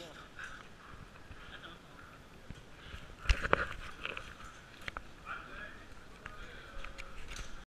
enough.